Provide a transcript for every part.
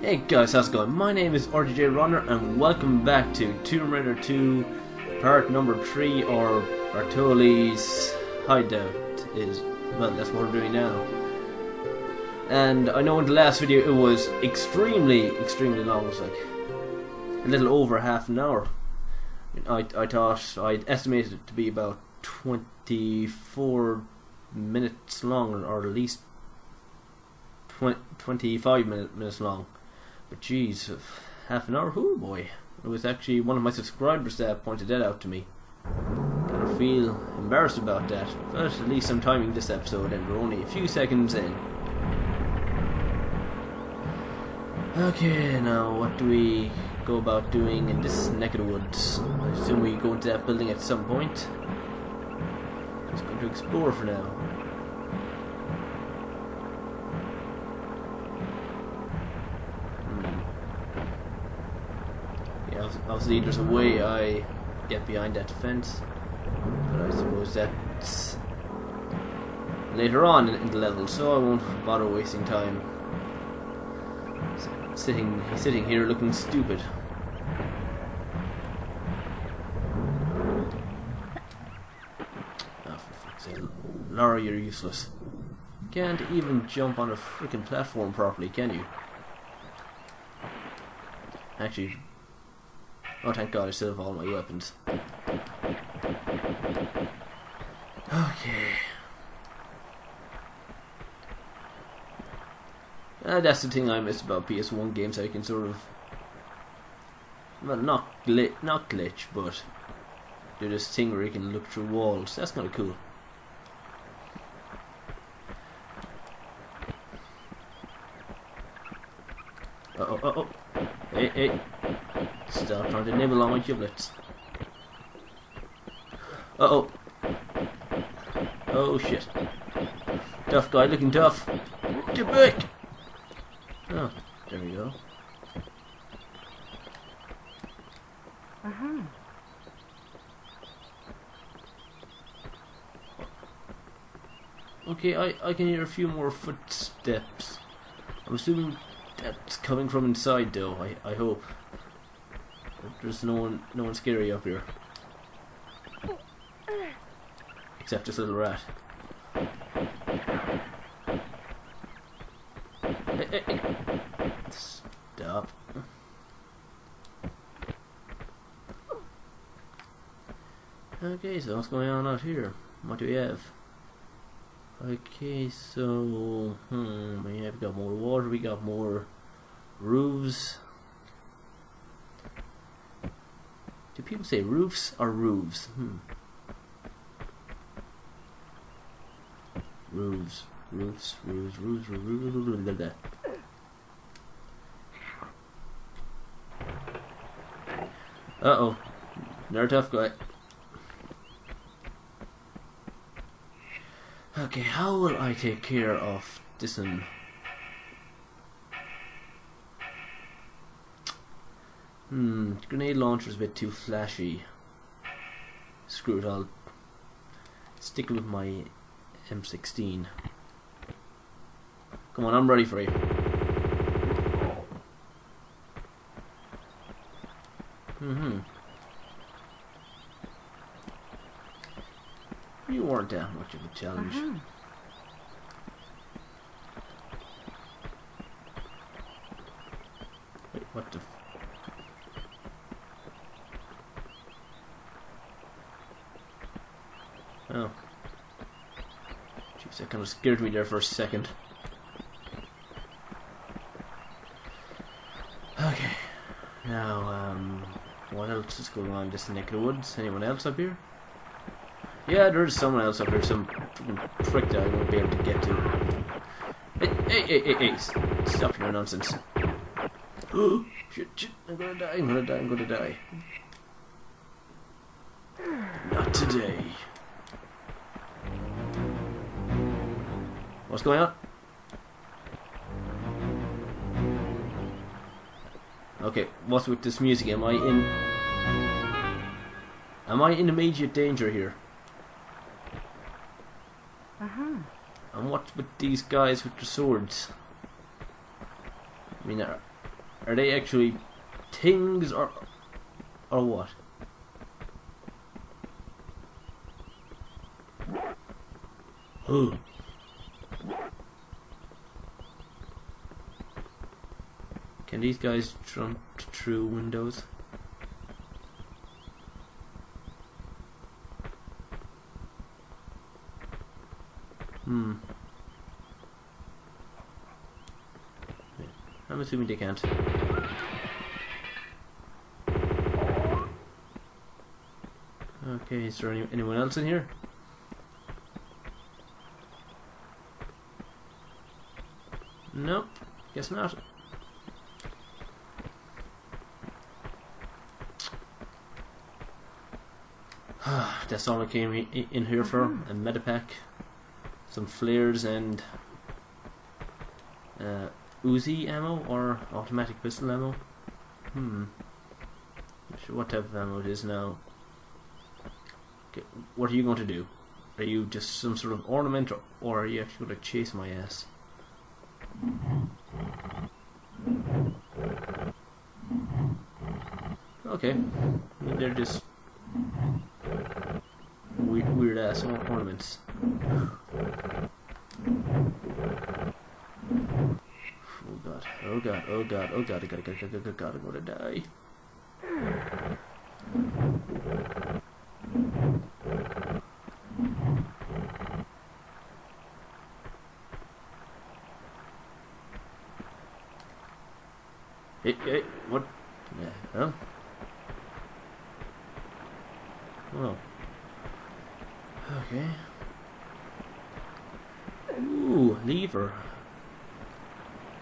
Hey guys, how's it going? My name is RGJ Runner and welcome back to Tomb Raider 2 part number 3 or Bartoli's hideout is, well that's what we're doing now. And I know in the last video it was extremely, extremely long, it was like a little over half an hour. I, I thought, I estimated it to be about 24 minutes long or at least 20, 25 minute, minutes long. But geez, half an hour? Oh boy. It was actually one of my subscribers that pointed that out to me. Kind of feel embarrassed about that. But at least I'm timing this episode and we're only a few seconds in. Okay, now what do we go about doing in this neck of the woods? I assume we go into that building at some point. Just going to explore for now. Obviously there's a way I get behind that fence, but I suppose that's later on in, the level, so I won't bother wasting time sitting sitting here looking stupid. Oh, for fuck's sake. Lara, you're useless. Can't even jump on a freaking platform properly, can you? Actually, Oh, thank God, I still have all my weapons. Okay. Uh, that's the thing I miss about PS1 games. I can sort of, well, not glit, not glitch, but do this thing where you can look through walls. That's kind of cool. Uh oh, uh oh. Hey, hey. Stop trying to nibble on my giblets. Uh oh. Oh shit. Tough guy looking tough. Get back! Oh, there we go. Uh huh. Okay, I, I can hear a few more footsteps. I'm assuming that's coming from inside though, I, I hope. There's no one, no one scary up here. Except this little rat. Stop. Okay, so what's going on out here? What do we have? Okay, so hmm, we have got more water, we got more roofs. Do people say roofs or roofs? Hmm. Roofs, roofs, roofs, roofs, roofs, roofs, blah, blah. Uh-oh. Another tough guy. Okay, how will I take care of this one? Hmm, grenade launcher's a bit too flashy. Screw it, I'll stick with my M16. Come on, I'm ready for you. Mm-hmm. You weren't that much of a challenge. Uh -huh. Wait, what the Oh. Jeez, that kind of scared me there for a second. Okay. Now, um, what else is going on just neck of the woods? Anyone else up here? Yeah, there's someone else up here, some prick that I won't be able to get to. Hey, hey, hey, hey, hey, stop your nonsense. Oh, shit, shit, I'm gonna die, I'm gonna die, I'm gonna die. Not today. What's going on? Okay, what's with this music? Am I in... Am I in immediate danger here? Uh-huh. And what's with these guys with the swords? I mean, are, Are they actually things or or what? Oh. Can these guys jump through windows? Hmm. I'm assuming they can't. Okay, is there any, anyone else in here? Nope, guess not. That's all I came in here for. A medipack, some flares, and uh, Uzi ammo or automatic pistol ammo. Hmm. Not sure what type of ammo it is now. Okay, what are you going to do? Are you just some sort of ornament, or, or are you actually going to chase my ass? Okay, they're just weird, weird ass ornaments. Oh god, oh god, oh god, oh god, I gotta, gotta, gotta, gotta, gonna die. Hey, hey, what? Yeah, huh? Oh. oh. Okay. Ooh, lever.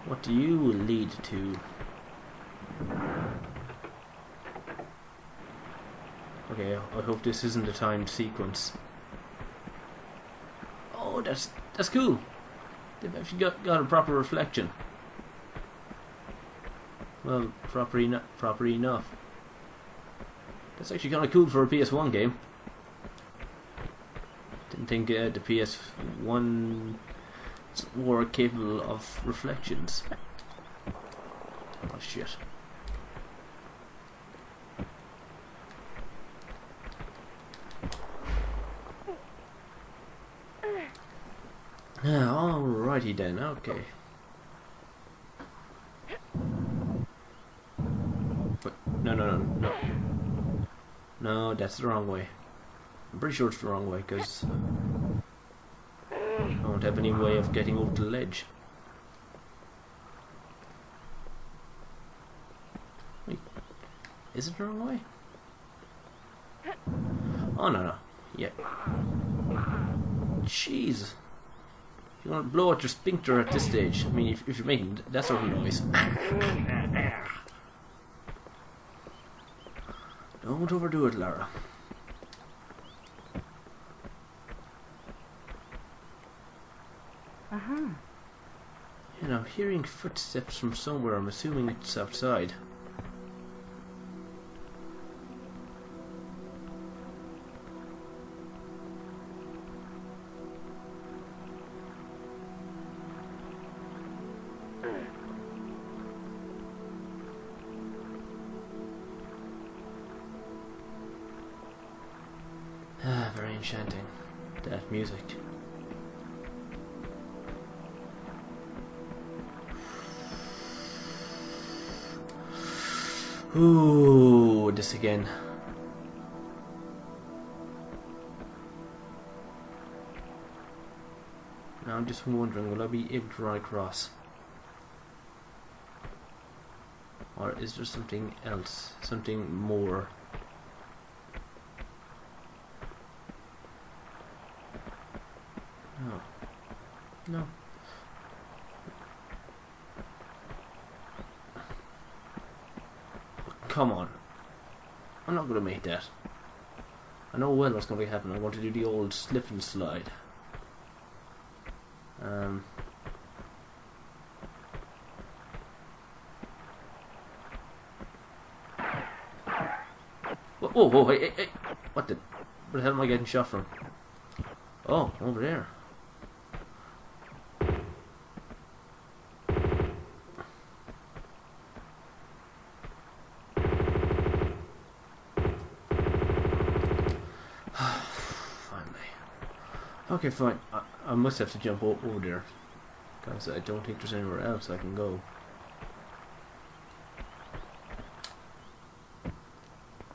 What do you lead to? Okay, I hope this isn't a timed sequence. Oh, that's that's cool. They've actually got got a proper reflection. Well, proper enough. Proper enough. That's actually kind of cool for a PS1 game. Think uh, the PS1 were capable of reflections. Oh shit. Yeah, alrighty then, okay. No, no, no, no. No, that's the wrong way. I'm pretty sure it's the wrong way, because uh, I don't have any way of getting over the ledge. Wait, is it the wrong way? Oh, no, no. Yeah. Jeez. You to blow out your sphincter at this stage. I mean, if, if you're making that sort of noise. Don't overdo it, Lara. Uh-huh. You know, hearing footsteps from somewhere, I'm assuming it's outside. Ah, very enchanting. That music. Ooh, this again. Now I'm just wondering, will I be able to run across? Or is there something else? Something more? No. No. Come on. That. I know well what's going to be happening. I want to do the old slip and slide. Um. Whoa, whoa, whoa, hey, hey, hey. What the? Where the hell am I getting shot from? Oh, over there. Okay, fine. I, I must have to jump over there. Because I don't think there's anywhere else I can go.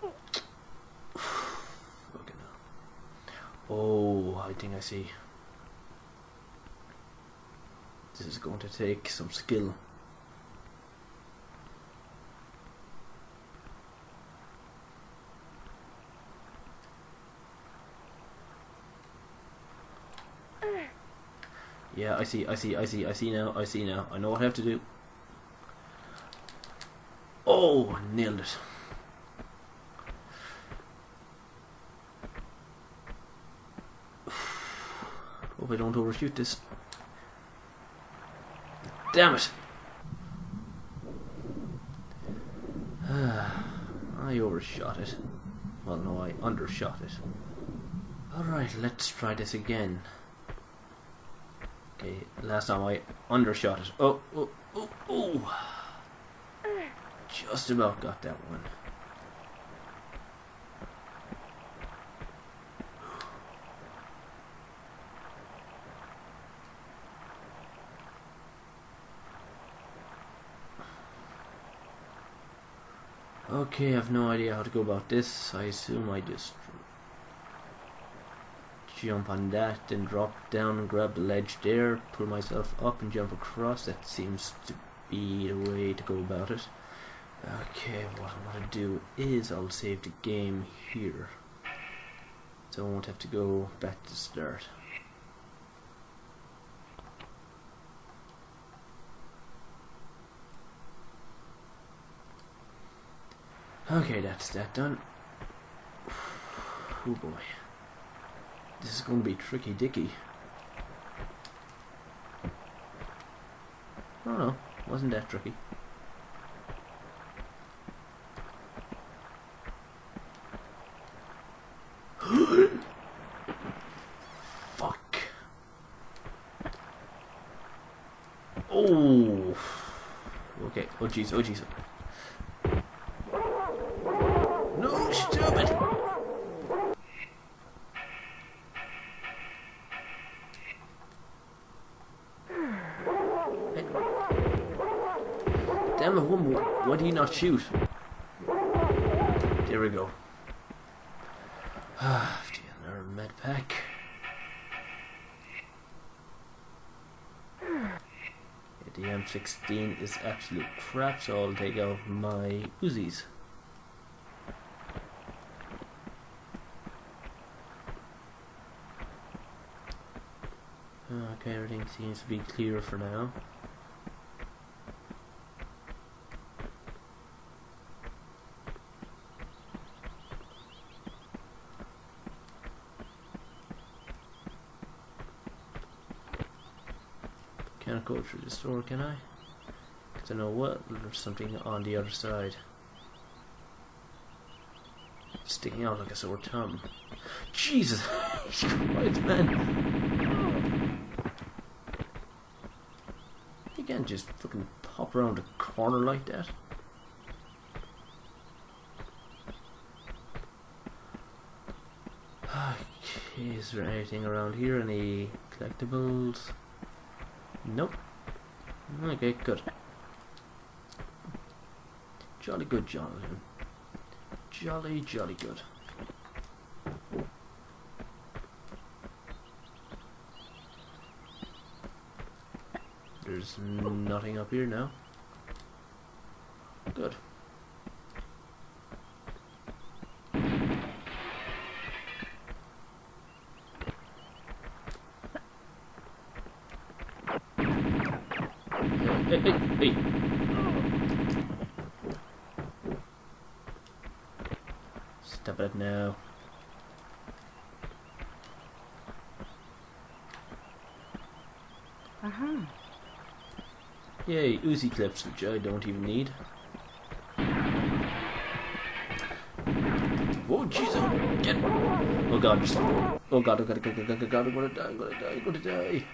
Oh, I think I see. This is going to take some skill. Yeah, I see, I see, I see, I see now, I see now. I know what I have to do. Oh, nailed it. Hope I don't overshoot this. Damn it! I overshot it. Well, no, I undershot it. Alright, let's try this again. Okay, last time I undershot it. Oh, oh, oh, oh! Just about got that one. Okay, I have no idea how to go about this. I assume I just jump on that, then drop down and grab the ledge there, pull myself up and jump across. That seems to be the way to go about it. Okay, what I'm gonna do is I'll save the game here. So I won't have to go back to start. Okay, that's that done. Oh boy. This is going to be tricky dicky. Oh no, wasn't that tricky. Fuck. Oh. Okay. Oh jeez. Oh jeez. No, stupid. Hey. Damn it, one more. Why do you not shoot? There we go. Ah, another med pack. The M16 is absolute crap, so I'll take out my Uzis. Okay, everything seems to be clear for now. Can't go through this door, can I? Because I know what, there's something on the other side. Sticking out like a sore thumb. Jesus Christ, man! You can't just fucking pop around a corner like that. Okay, is there anything around here? Any collectibles? Nope. Okay, good. Jolly good, Jonathan. Jolly, jolly good. There's nothing up here now. Good. Hey, hey, hey. Stop it now. Uh-huh. Yay, Uzi clips, which I don't even need. Oh, jeez, oh, get... Oh god, just... Oh god, oh god, oh god, oh god, oh god, I'm gonna die, I'm gonna die, I'm gonna die.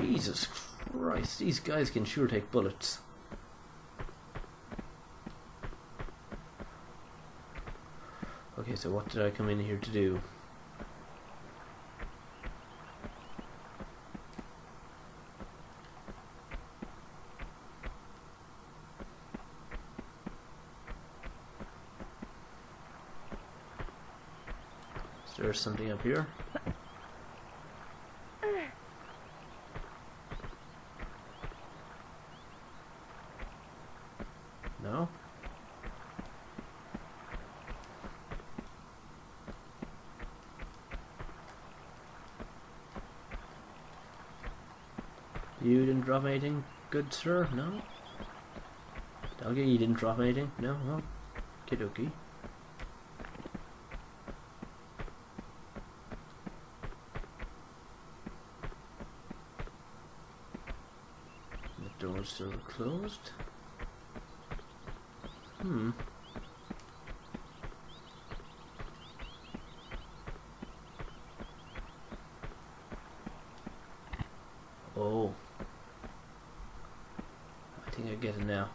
Jesus Christ, these guys can sure take bullets. Okay, so what did I come in here to do? Is there something up here? No? You didn't drop anything, good sir? No? Doggy, you didn't drop anything? No? Well, kidoki. The door's still closed. Hmm. Oh. I think I get it now.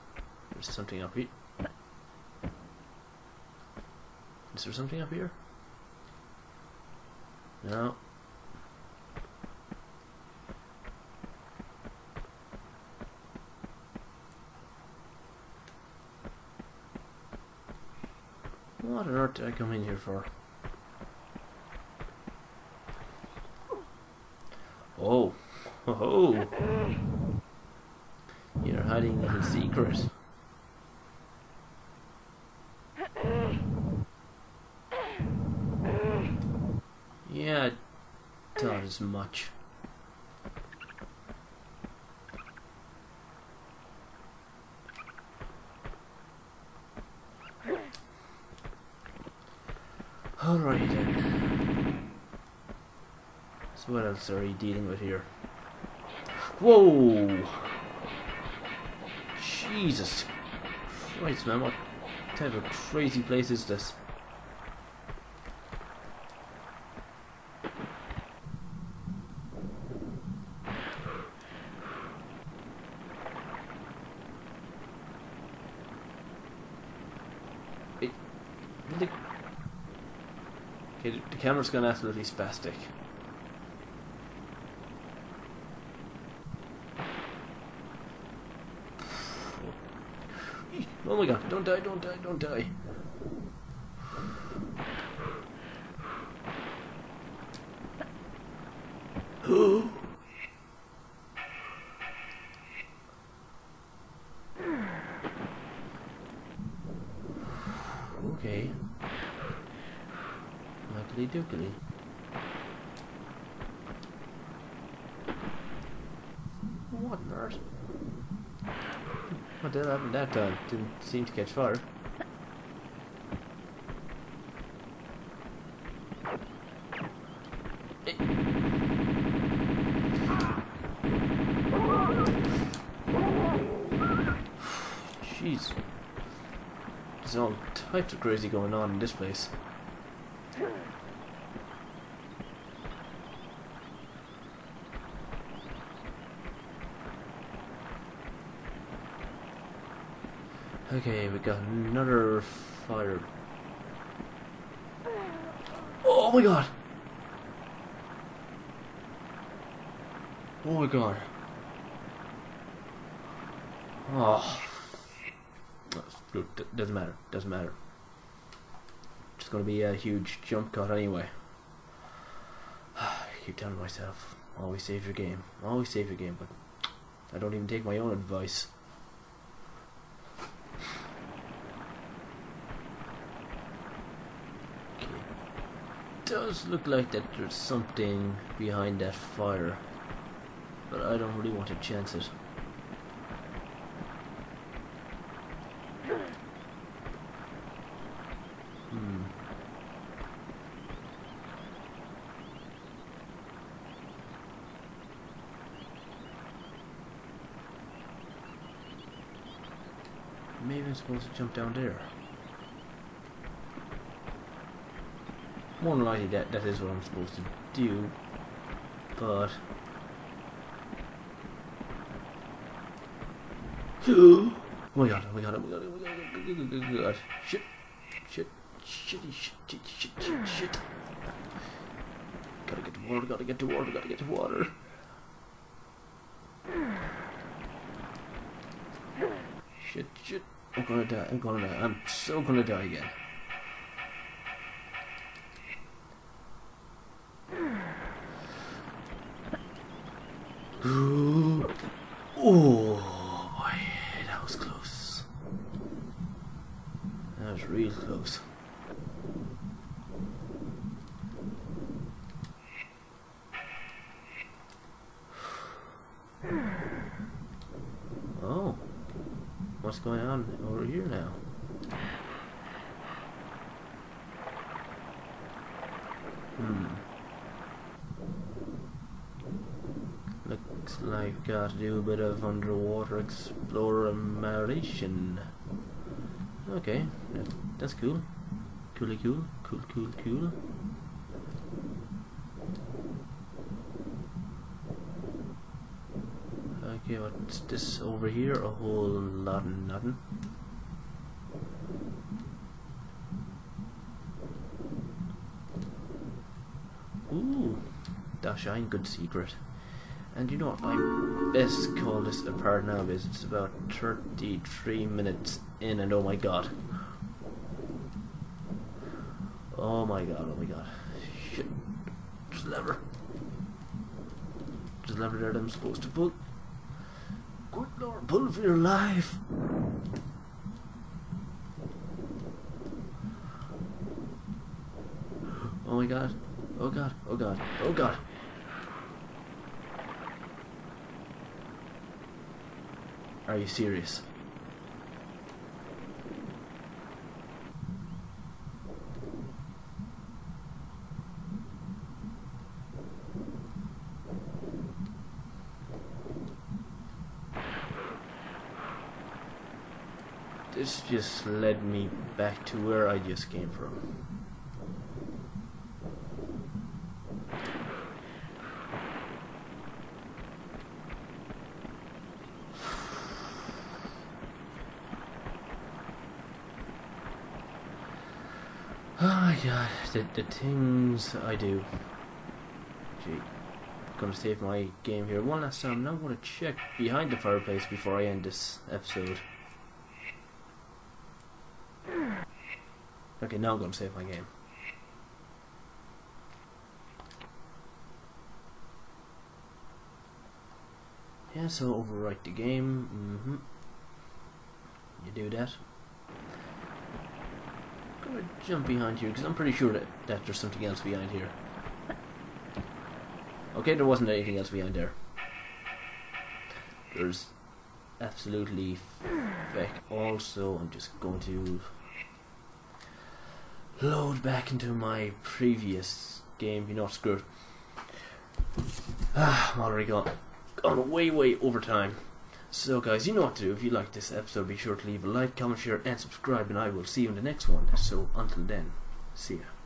There's something up here. Is there something up here? No. What on earth did I come in here for? Oh. Oh. You're hiding a secret. Yeah, I thought as much. Alright then. So what else are you dealing with here? Whoa! Jesus Christ, man, what type of crazy place is this? It, the, okay, the camera's gone absolutely spastic. Oh my god, don't die, don't die, don't die. okay. What on earth? What did happen that time? Uh, didn't seem to catch fire. Jeez. There's all types of crazy going on in this place. Okay, we got another fire. Oh my god! Oh my god. Oh. Doesn't matter. Doesn't matter. Just gonna be a huge jump cut anyway. I keep telling myself, always save your game. Always save your game, but I don't even take my own advice. Does look like that there's something behind that fire. But I don't really want to chance it. Hmm. Maybe I'm supposed to jump down there. More than likely that, that is what I'm supposed to do. But... oh my god, oh my god, oh my god, oh my god, oh my god, oh shit, shit, Shitty shit, shit, shit, shit, shit. Gotta get to water, gotta get to water, gotta get to water. Shit, shit. I'm gonna die, I'm gonna die. I'm so gonna die again. Oh boy, that was close. That was real close. Oh, what's going on over here now? Hmm. Looks like got to do a bit of underwater exploration. Okay, that's cool. Cooly cool, cool, cool, cool. Okay, what's this over here? A whole lot of nothing. Ooh, Dash Ein, good secret. And you know what, I best call this a part now because it's about 33 minutes in and oh my god. Oh my god, oh my god. Shit. A lever. A lever that I'm supposed to pull. Good lord, pull for your life. Oh my god. Oh god. Oh god. Oh god. Are you serious? This just led me back to where I just came from. Oh my god, the, the things I do. Gee, gonna save my game here one last time. Now I'm gonna check behind the fireplace before I end this episode. Okay, now I'm gonna save my game. Yeah, so overwrite the game. Mm-hmm. You do that. Jump behind here because I'm pretty sure that, that there's something else behind here. Okay, there wasn't anything else behind there. There's absolutely feck. Also, I'm just going to load back into my previous game. You know, screw it. Ah, I'm already gone, gone way, way over time. So, guys, you know what to do. If you like this episode, be sure to leave a like, comment, share, and subscribe, and I will see you in the next one. So, until then, see ya.